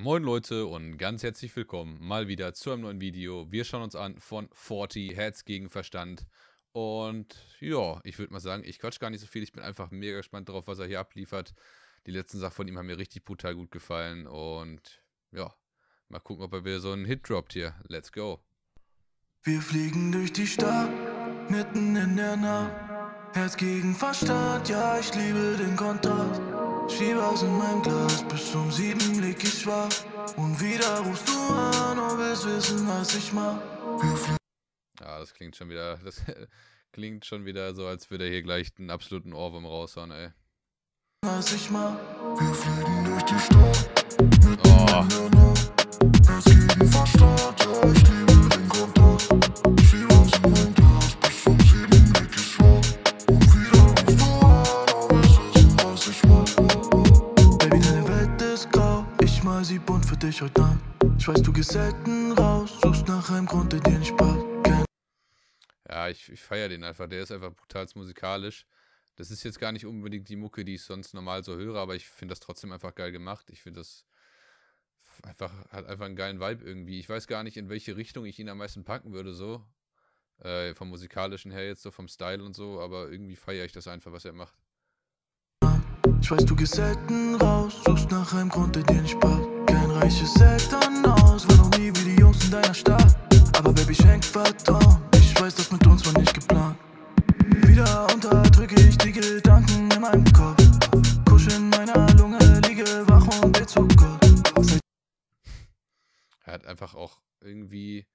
Moin Leute und ganz herzlich willkommen mal wieder zu einem neuen Video. Wir schauen uns an von 40 Herz gegen Verstand. Und ja, ich würde mal sagen, ich quatsch gar nicht so viel. Ich bin einfach mega gespannt darauf, was er hier abliefert. Die letzten Sachen von ihm haben mir richtig brutal gut gefallen. Und ja, mal gucken, ob er wieder so einen Hit droppt hier. Let's go. Wir fliegen durch die Stadt, mitten in der Nacht. Herz gegen Verstand, ja, ich liebe den Kontrast. Schieb aus in meinem Glas, bis um sieben leg ich wach. Und wieder rufst du an und willst wissen, was ich mach. Ja, das klingt schon wieder, das klingt schon wieder so, als würde er hier gleich einen absoluten Ohrwurm raushauen, ey. was ich mach. Wir fliegen durch die Stadt, Oh, in der Nacht. Herz gegen Verstand, ja, ich dich heute Nacht. Ich weiß, du gehst selten raus, suchst nach einem Grund, der dir nicht passt. Ja, ich, ich feiere den einfach. Der ist einfach brutal musikalisch. Das ist jetzt gar nicht unbedingt die Mucke, die ich sonst normal so höre, aber ich finde das trotzdem einfach geil gemacht. Ich finde das einfach, hat einfach einen geilen Vibe irgendwie. Ich weiß gar nicht, in welche Richtung ich ihn am meisten packen würde, so. Äh, vom musikalischen her jetzt, so vom Style und so, aber irgendwie feiere ich das einfach, was er macht. Ich weiß, du gehst selten raus, suchst nach einem Grund, der dir nicht passt. Kein reiches Elternhaus, war noch nie wie die Jungs in deiner Stadt. Aber Baby, schenk Vertrauen, ich weiß, das mit uns war nicht geplant. Wieder unterdrücke ich die Gedanken in meinem Kopf. Kuschel in meiner Lunge, liege wach und bete zu Gott. Er hat einfach auch irgendwie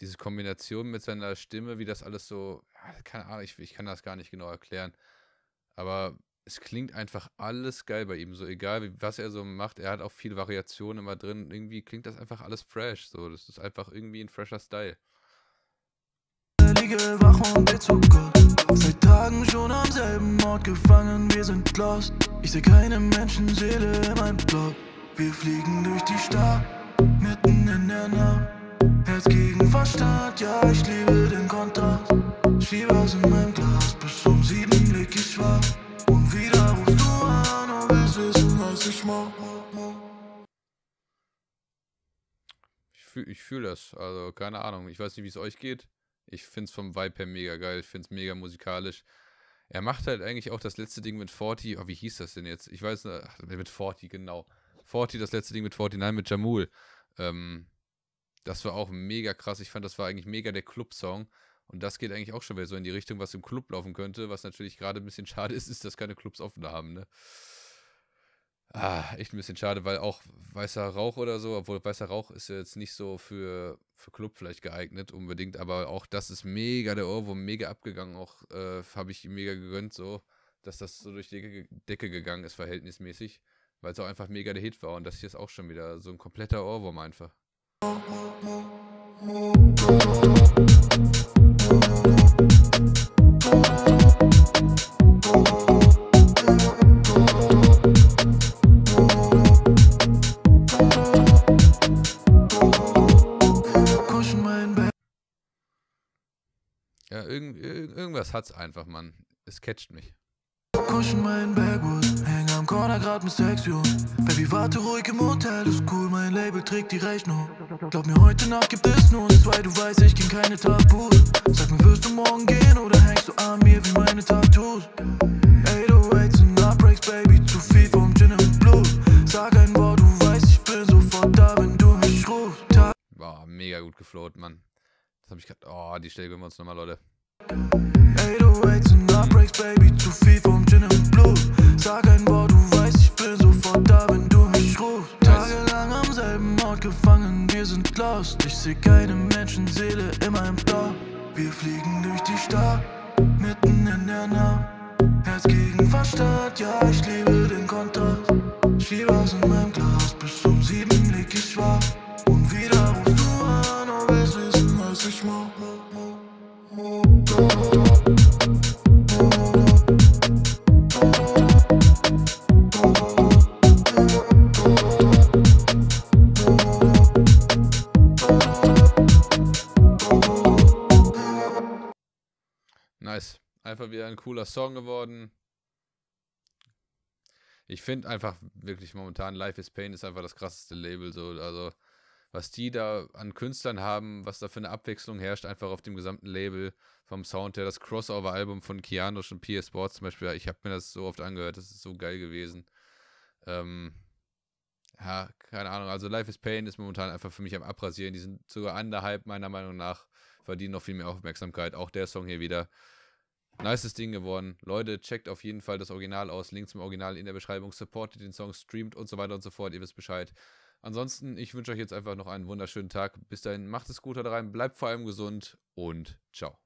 diese Kombination mit seiner Stimme, wie das alles so, keine Ahnung, ich, ich kann das gar nicht genau erklären. Aber es klingt einfach alles geil bei ihm, so egal wie, was er so macht, er hat auch viel Variation immer drin. Irgendwie klingt das einfach alles fresh, so, das ist einfach irgendwie ein fresher Style. liege wach und bete zu Gott. Seit Tagen schon am selben Ort gefangen, wir sind lost. Ich seh keine Menschenseele in meinem Block. Wir fliegen durch die Stadt, mitten in der Nacht. Herz gegen Verstand, ja, ich liebe den Kontrast. Schieb aus in meinem Glas, bis um sieben was ich mach. Ich fühle ich fühl das, also keine Ahnung, ich weiß nicht, wie es euch geht. Ich finde es vom Vibe her mega geil, ich finde es mega musikalisch. Er macht halt eigentlich auch das letzte Ding mit 40, oh, wie hieß das denn jetzt? Ich weiß nicht, ach, mit 40, genau. 40, das letzte Ding mit 49, mit Jamul. Ähm, das war auch mega krass. Ich fand, das war eigentlich mega der Club-Song. Und das geht eigentlich auch schon wieder so in die Richtung, was im Club laufen könnte. Was natürlich gerade ein bisschen schade ist, ist, dass keine Clubs offen haben, ne? Ah, echt ein bisschen schade, weil auch weißer Rauch oder so, obwohl weißer Rauch ist ja jetzt nicht so für, für Club vielleicht geeignet unbedingt, aber auch das ist mega der Ohrwurm, mega abgegangen. Auch äh, habe ich ihm mega gegönnt, so, dass das so durch die Decke, gegangen ist, verhältnismäßig, weil es auch einfach mega der Hit war. Und das hier ist auch schon wieder so ein kompletter Ohrwurm einfach. Kuschel irgend, irgend, irgendwas hat's einfach, Mann. Es catcht mich. Kuschen mein Backwood, häng am Corner grad mit Sexion. Baby, warte ruhig im Hotel, ist cool, mein Label trägt die Rechnung. Glaub mir, heute Nacht gibt es nur uns zwei, du weißt, ich kenn keine Tabus. Sag mir, wirst du morgen gehen oder hängst du an mir wie meine Tattoos? 808s und Heartbreaks, Baby, zu viel vom Gin und Blut. Sag ein Wort, du weißt, ich bin sofort da, wenn du mich rufst. Boah, mega gut gefloat, Mann. Das habe ich gerade. Oh, die Stelle gönnen wir uns nochmal, Leute. 808s und Heartbreaks, Baby, zu viel vom Gin und Blut. Sag ein Wort, du weißt, ich seh keine Menschenseele in meinem Dorf. Wir fliegen durch die Stadt, mitten in der Nacht. Herz gegen Verstand, ja, ich liebe den Kontrast. Schieb aus in meinem Glas, bis um sieben leg ich wach. Und wieder rufst du an und willst wissen, was ich mach. Einfach wieder ein cooler Song geworden. ich finde einfach wirklich momentan Life is Pain ist einfach das krasseste Label. So, also was die da an Künstlern haben, was da für eine Abwechslung herrscht, einfach auf dem gesamten Label vom Sound her. Das Crossover-Album von Keanu und PS Sports zum Beispiel, ich habe mir das so oft angehört, das ist so geil gewesen. Ähm, ja, keine Ahnung. Also Life is Pain ist momentan einfach für mich am Abrasieren. Die sind sogar underhype, meiner Meinung nach. Verdienen noch viel mehr Aufmerksamkeit. Auch der Song hier wieder. Nices Ding geworden. Leute, checkt auf jeden Fall das Original aus. Link zum Original in der Beschreibung. Supportet den Song, streamt und so weiter und so fort. Ihr wisst Bescheid. Ansonsten, ich wünsche euch jetzt einfach noch einen wunderschönen Tag. Bis dahin, macht es gut da rein. Bleibt vor allem gesund und ciao.